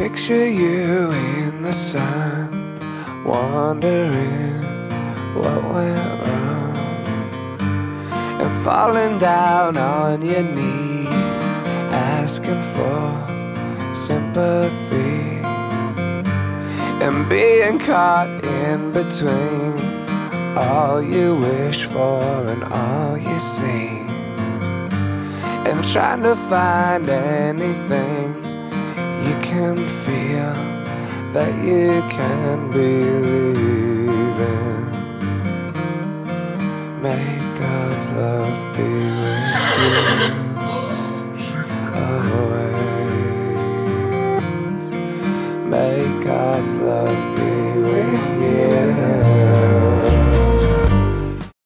picture you in the sun, wondering what went wrong, and falling down on your knees, asking for sympathy, and being caught in between all you wish for and all you see, and trying to find anything can feel, that you can believe in. May God's love be with you always. May God's love be.